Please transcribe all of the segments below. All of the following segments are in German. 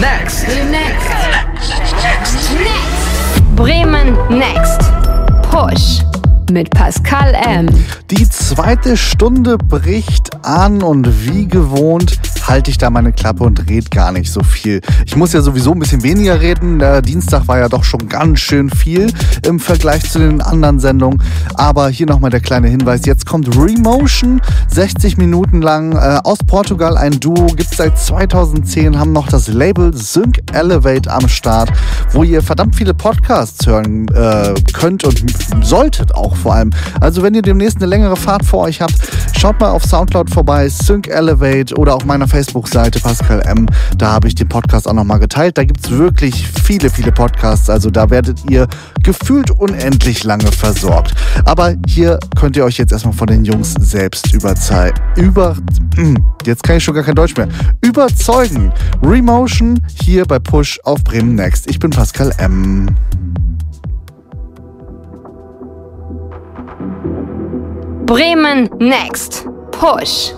Next. Next. Next. Next. Bremen Next. Push mit Pascal M. Die zweite Stunde bricht an und wie gewohnt halte ich da meine Klappe und red gar nicht so viel. Ich muss ja sowieso ein bisschen weniger reden. Der Dienstag war ja doch schon ganz schön viel im Vergleich zu den anderen Sendungen. Aber hier nochmal der kleine Hinweis. Jetzt kommt Remotion, 60 Minuten lang äh, aus Portugal. Ein Duo gibt es seit 2010, haben noch das Label Sync Elevate am Start, wo ihr verdammt viele Podcasts hören äh, könnt und solltet auch vor allem. Also wenn ihr demnächst eine längere Fahrt vor euch habt, schaut mal auf Soundcloud vorbei, Sync Elevate oder auf meiner Facebook-Seite Pascal M. Da habe ich den Podcast auch nochmal geteilt. Da gibt es wirklich viele, viele Podcasts. Also da werdet ihr gefühlt unendlich lange versorgt. Aber hier könnt ihr euch jetzt erstmal von den Jungs selbst überzeugen. Über. Hm, jetzt kann ich schon gar kein Deutsch mehr. Überzeugen. Remotion hier bei Push auf Bremen Next. Ich bin Pascal M. Bremen Next. Push.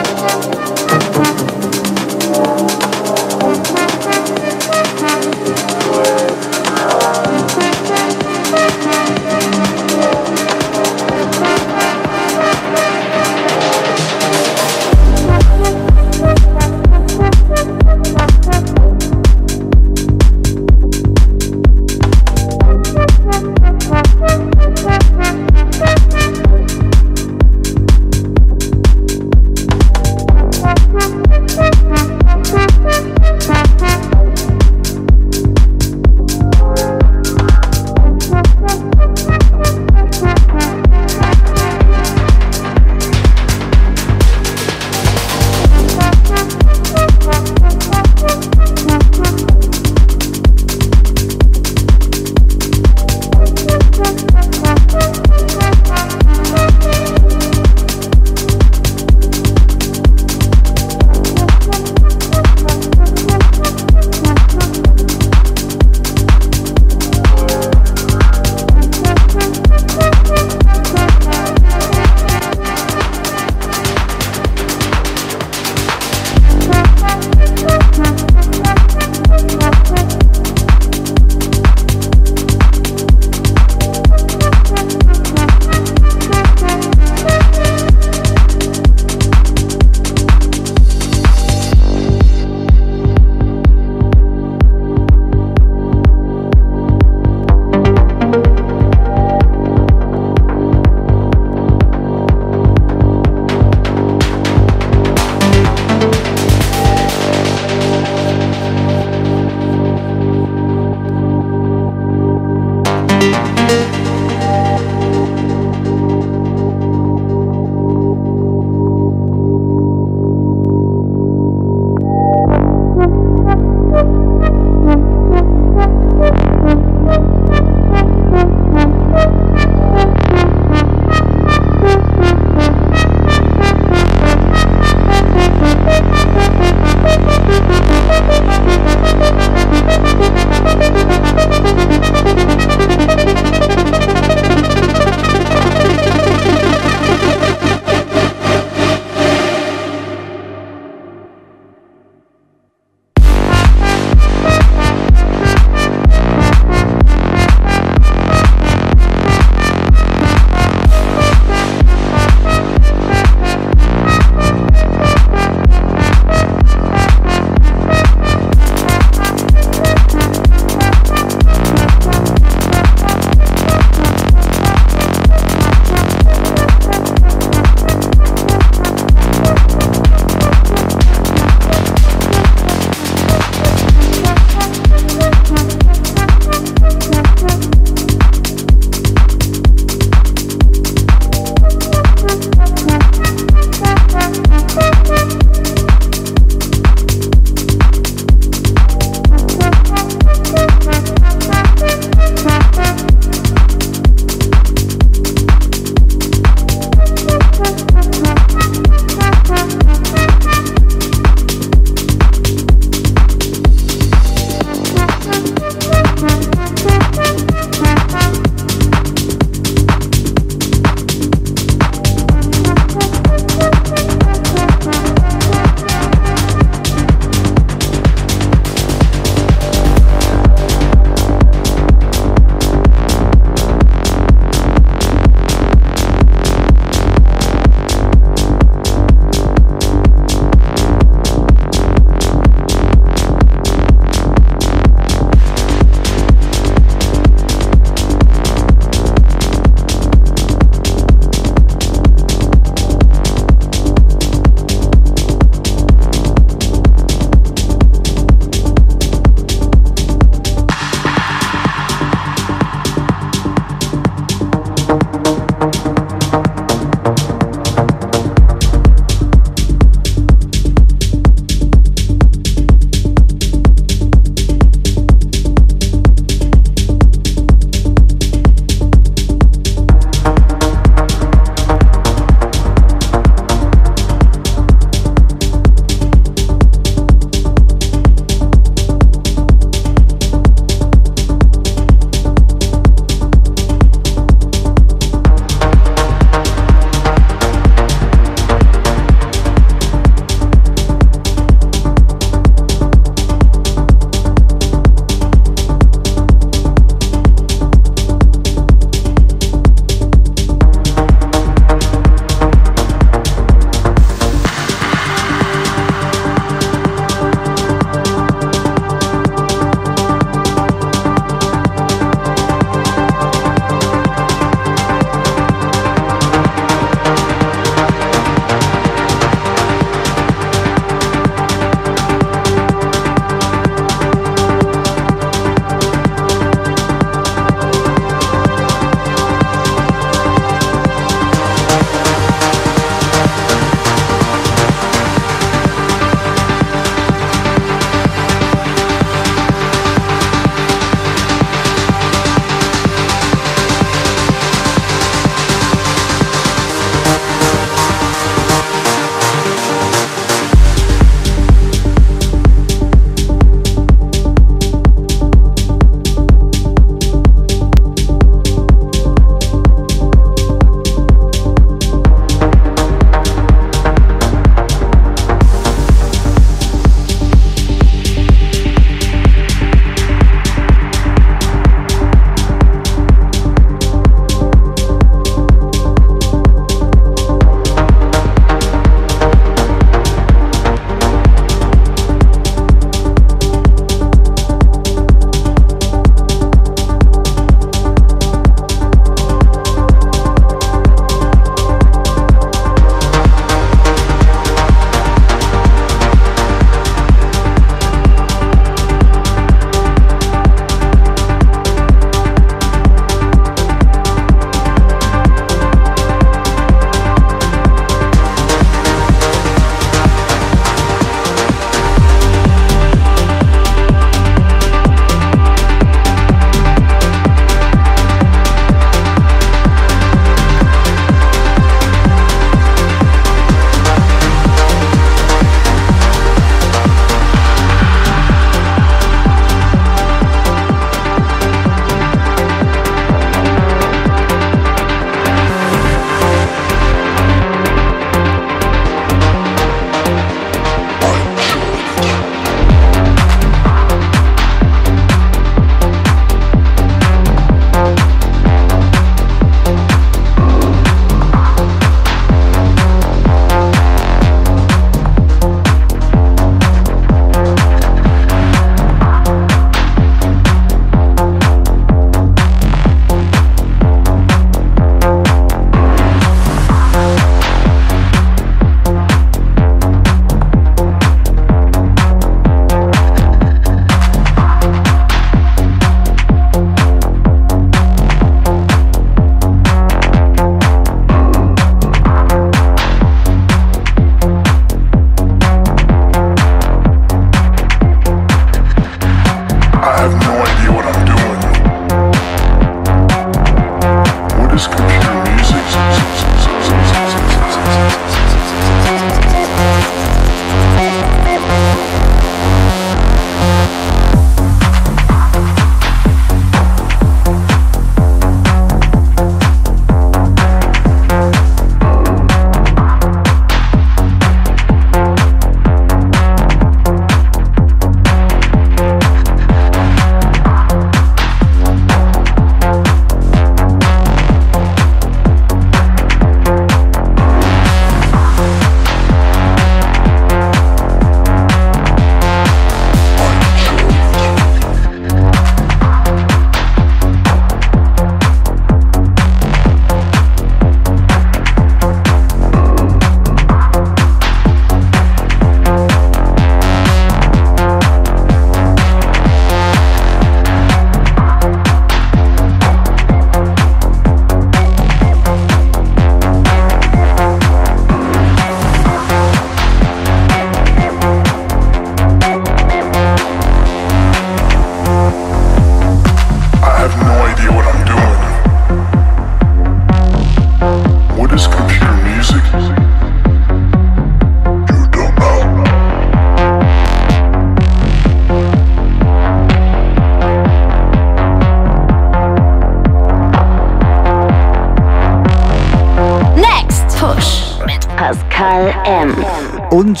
Und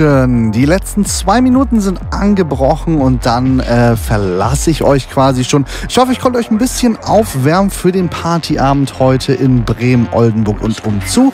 Remotion. Die letzten zwei Minuten sind angebrochen und dann äh, verlasse ich euch quasi schon. Ich hoffe, ich konnte euch ein bisschen aufwärmen für den Partyabend heute in Bremen, Oldenburg und umzu.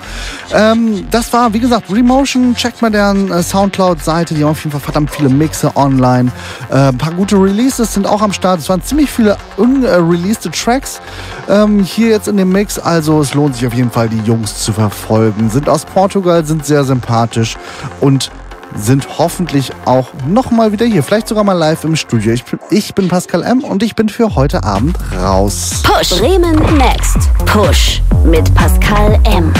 Ähm, das war, wie gesagt, Remotion. Checkt mal deren äh, Soundcloud-Seite. Die haben auf jeden Fall verdammt viele Mixe online. Äh, ein paar gute Releases sind auch am Start. Es waren ziemlich viele unreleased Tracks ähm, hier jetzt in dem Mix. Also es lohnt sich auf jeden Fall, die Jungs zu verfolgen. Sind aus Portugal, sind sehr sympathisch und sind hoffentlich auch nochmal wieder hier. Vielleicht sogar mal live im Studio. Ich, bin- ich bin Pascal M. und ich bin für heute Abend raus. Push. Bremen Next. Push mit Pascal M.